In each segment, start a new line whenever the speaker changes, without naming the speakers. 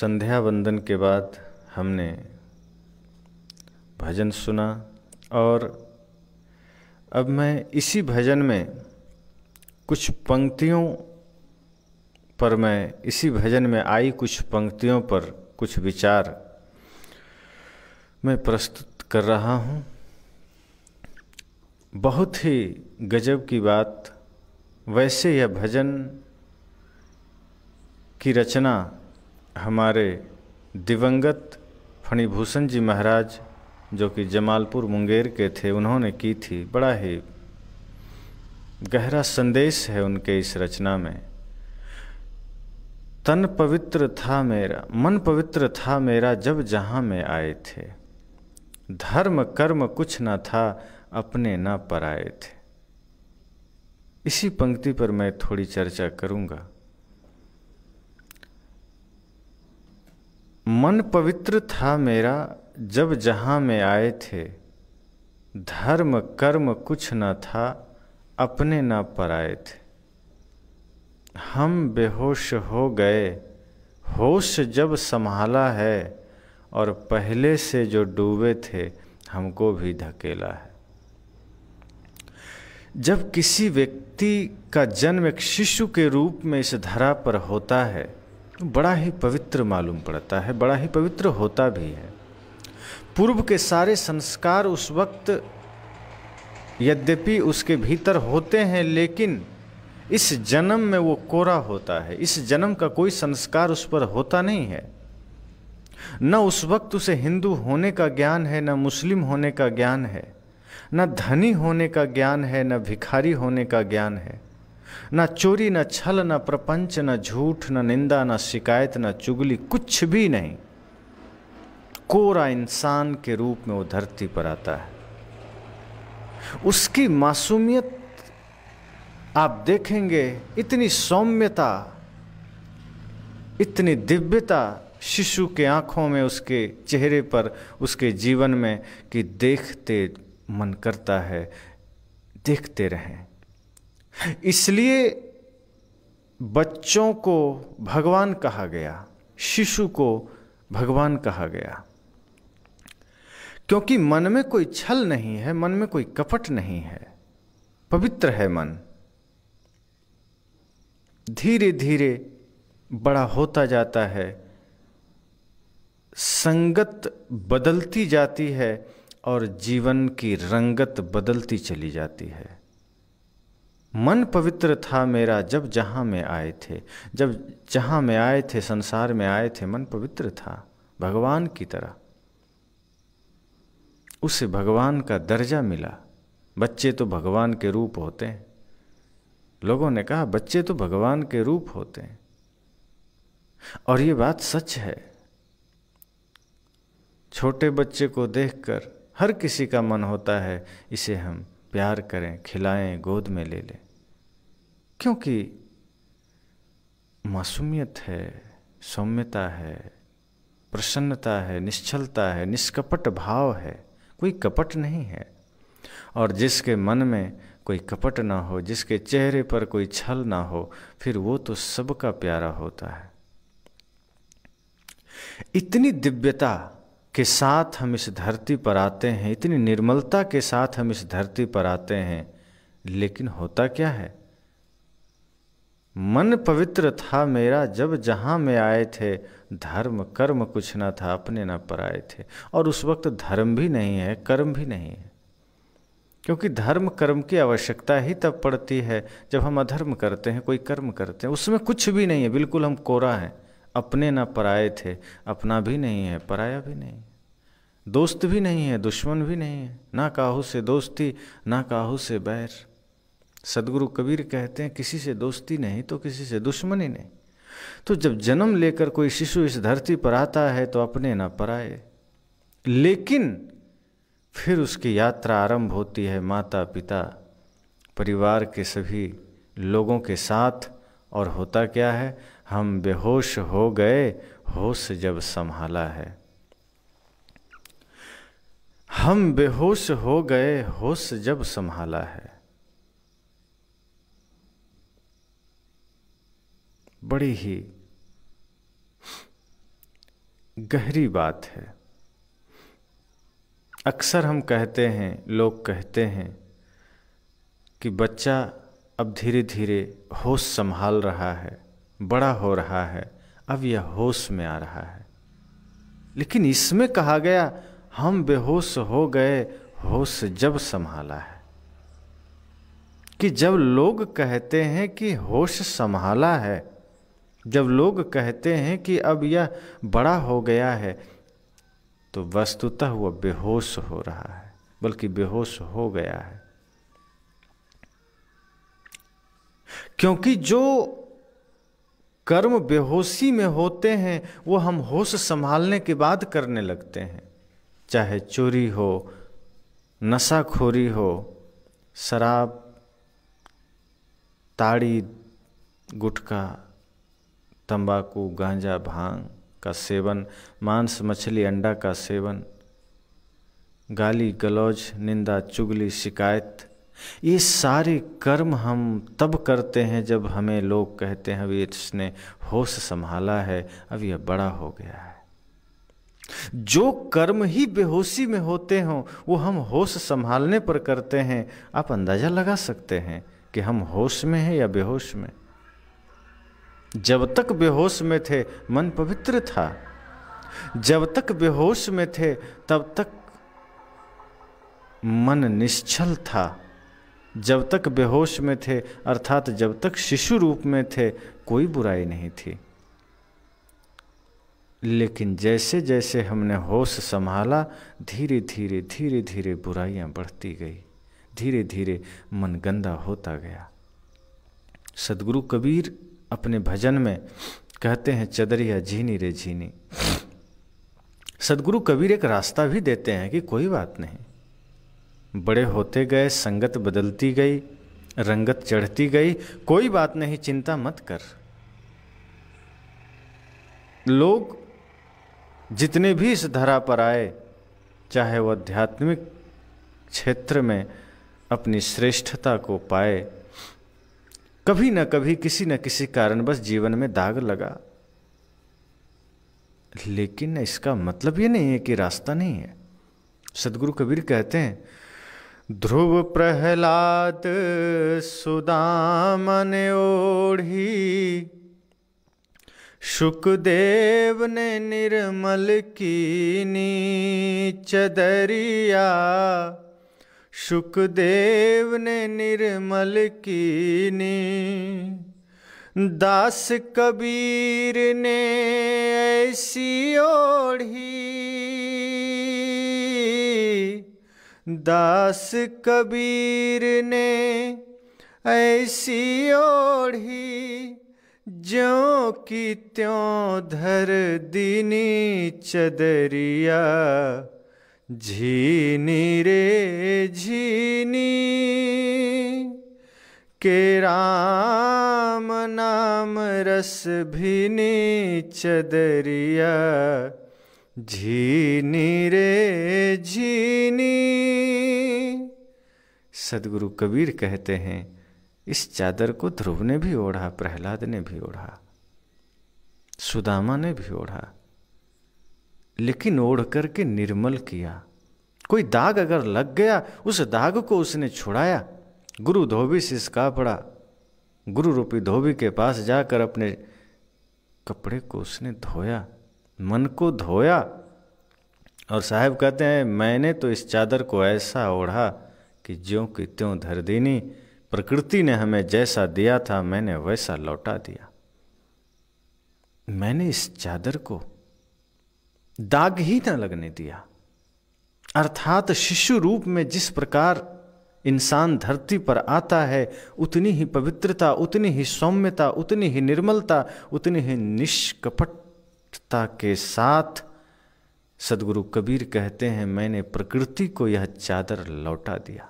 संध्या वंदन के बाद हमने भजन सुना और अब मैं इसी भजन में कुछ पंक्तियों पर मैं इसी भजन में आई कुछ पंक्तियों पर कुछ विचार मैं प्रस्तुत कर रहा हूँ। बहुत ही गजब की बात, वैसे यह भजन की रचना हमारे दिवंगत फणिभूषण जी महाराज, जो कि जमालपुर मुंगेर के थे, उन्होंने की थी बड़ा ही गहरा संदेश है उनके इस रचना में। तन पवित्र था मेरा, मन पवित्र था मेरा जब जहाँ में आए थे। धर्म कर्म कुछ न था, अपने ना पर आए थे। इसी पंक्ति पर मैं थोड़ी चर्चा करूँगा। मन पवित्र था मेरा, जब जहाँ में आए थे। धर्म, कर्म कुछ न था, अपने न पर आए थे। हम बेहोश हो गए। होश जब संभाला है, और पहले से जो डूबे थे, हमको भी धकेला है। जब किसी व्यक्ति का जन्म एक शिशु के रूप में इस धरा पर होता है बड़ा ही पवित्र मालूम पड़ता है, बड़ा ही पवित्र होता भी है। पूर्व के सारे संस्कार उस वक्त यद्यपि उसके भीतर होते हैं, लेकिन इस जन्म में वो कोरा होता है। इस जन्म का कोई संस्कार उस पर होता नहीं है। न उस वक्त उसे हिंदू होने का ज्ञान है, न मुस्लिम होने का ज्ञान है, न धनी होने का ज्ञान है, न भिखारी होने का ज्ञान है। न चोरी, ना छल, ना प्रपंच, ना झूठ, ना निंदा, ना शिकायत, ना चुगली, कुछ भी नहीं। कोरा इंसान के रूप में वो धरती पर आता है। उसकी मासूमियत आप देखेंगे, इतनी सौम्यता, इतनी दिव्यता शिशु के आँखों में, उसके चेहरे पर, उसके जीवन में कि देखते मन करता है, देखते रहें। इसलिए बच्चों को भगवान कहा गया, शिशु को भगवान कहा गया। क्योंकि मन में कोई छल नहीं है, मन में कोई कपट नहीं है, पवित्र है मन। धीरे धीरे बड़ा होता जाता है, संगत बदलती जाती है और जीवन की रंगत बदलती चली जाती है। मन पवित्र था मेरा जब जहाँ में आए थे। जब जहाँ में आए थे, संसार में आए थे, मन पवित्र था भगवान की तरह। उसे भगवान का दर्जा मिला। बच्चे तो भगवान के रूप होते हैं। लोगों ने कहा, बच्चे तो भगवान के रूप होते हैं। और ये बात सच है। छोटे बच्चे को देखकर हर किसी का मन होता है, इसे हम प्यार करें, खिलाएँ, गोद में ले लें। क्योंकि मासूमियत है, सौम्यता है, प्रसन्नता है, निश्चलता है, निष्कपट भाव है, कोई कपट नहीं है। और जिसके मन में कोई कपट ना हो, जिसके चेहरे पर कोई छल ना हो, फिर वो तो सबका प्यारा होता है। इतनी दिव्यता के साथ हम इस धरती पर आते हैं, इतनी निर्मलता के साथ हम इस धरती पर आते हैं, लेकिन होता क्या है? मन पवित्र था मेरा जब जहाँ में आए थे, धर्म कर्म कुछ ना था, अपने ना पर आए थे। और उस वक्त धर्म भी नहीं है, कर्म भी नहीं है। क्योंकि धर्म कर्म की आवश्यकता ही तब पड़ती है जब हम अधर्म करते हैं, कोई कर्म करते हैं। उसमें कुछ भी नहीं है, बिल्कुल हम कोरा हैं। अपने ना पराए थे, अपना भी नहीं है, पराया भी नहीं। दोस्त भी नहीं है, दुश्मन भी नहीं है, ना काहू से दोस्ती, ना काहू से बैर। सदगुरु कबीर कहते हैं, किसी से दोस्ती नहीं तो किसी से दुश्मनी नहीं। तो जब जन्म लेकर कोई शिशु इस धरती पर आता है तो अपने ना पराए। लेकिन फिर उसकी यात्रा आरंभ होती है माता पिता परिवार के सभी लोगों के साथ। और होता क्या है? हम बेहोश हो गए, होश जब संभाला है। हम बेहोश हो गए, होश जब संभाला है। बड़ी ही गहरी बात है। अक्सर हम कहते हैं, लोग कहते हैं कि बच्चा अब धीरे धीरे होश संभाल रहा है, बड़ा हो रहा है, अब यह होश में आ रहा है। लेकिन इसमें कहा गया, हम बेहोश हो गए, होश जब संभाला है। कि जब लोग कहते हैं कि होश संभाला है, जब लोग कहते हैं कि अब यह बड़ा हो गया है तो वस्तुतः वह बेहोश हो रहा है, बल्कि बेहोश हो गया है। क्योंकि जो कर्म बेहोशी में होते हैं, वो हम होश संभालने के बाद करने लगते हैं। चाहे चोरी हो, नशाखोरी हो, शराब, ताड़ी, गुटखा, तंबाकू, गांजा, भाँग का सेवन, मांस, मछली, अंडा का सेवन, गाली, गलौज, निंदा, चुगली, शिकायत ये सारे कर्म हम तब करते हैं जब हमें लोग कहते हैं अभी इसने होश संभाला है, अब यह बड़ा हो गया है। जो कर्म ही बेहोशी में होते हों, वो हम होश संभालने पर करते हैं। आप अंदाज़ा लगा सकते हैं कि हम होश में हैं या बेहोश में। जब तक बेहोश में थे, मन पवित्र था। जब तक बेहोश में थे, तब तक मन निश्चल था। जब तक बेहोश में थे, अर्थात जब तक शिशु रूप में थे, कोई बुराई नहीं थी। लेकिन जैसे जैसे हमने होश संभाला धीरे धीरे धीरे धीरे बुराइयाँ बढ़ती गई। धीरे धीरे मन गंदा होता गया। सदगुरु कबीर अपने भजन में कहते हैं चदरिया झीनी रे झीनी। सदगुरु कबीर एक रास्ता भी देते हैं कि कोई बात नहीं। बड़े होते गए, संगत बदलती गई, रंगत चढ़ती गई। कोई बात नहीं, चिंता मत कर। लोग जितने भी इस धरा पर आए, चाहे वह आध्यात्मिक क्षेत्र में अपनी श्रेष्ठता को पाए, कभी न कभी, किसी न किसी कारण बस जीवन में दाग लगा। लेकिन इसका मतलब ये नहीं है कि रास्ता नहीं है। सदगुरु कबीर कहते हैं ध्रुव प्रहलाद सुदामन ओढ़ी। सुखदेव ने निर्मल की नी चदरिया सुखदेव ने निर्मल कीनी दास कबीर ने ऐसी ओढ़ी। दास कबीर ने ऐसी ओढ़ी, ज्यों की त्यों धर दीनी चदरिया। झीनी रे झीनी, के राम नाम रस भीनी चदरिया। झीनी रे झीनी। सदगुरु कबीर कहते हैं, इस चादर को ध्रुव ने भी ओढ़ा, प्रहलाद ने भी ओढ़ा, सुदामा ने भी ओढ़ा, लेकिन ओढ़ करके निर्मल किया। कोई दाग अगर लग गया, उस दाग को उसने छुड़ाया। गुरु धोबी से इसका पड़ा। गुरु रूपी धोबी के पास जाकर अपने कपड़े को उसने धोया। मन को धोया और साहब कहते हैं, मैंने तो इस चादर को ऐसा ओढ़ा कि ज्यों की त्यों धर देनी प्रकृति ने हमें जैसा दिया था, मैंने वैसा लौटा दिया। मैंने इस चादर को दाग ही न लगने दिया। अर्थात शिशु रूप में जिस प्रकार इंसान धरती पर आता है, उतनी ही पवित्रता, उतनी ही सौम्यता, उतनी ही निर्मलता, उतनी ही निष्कपटता के साथ सदगुरु कबीर कहते हैं, मैंने प्रकृति को यह चादर लौटा दिया।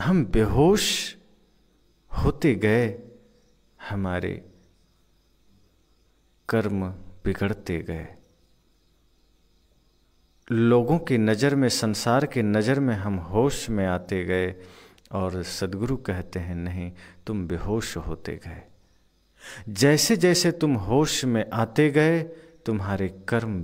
हम बेहोश होते गए, हमारे कर्म बिगड़ते गए। लोगों की नज़र में, संसार की नज़र में हम होश में आते गए और सदगुरु कहते हैं, नहीं, तुम बेहोश होते गए। जैसे जैसे तुम होश में आते गए तुम्हारे कर्म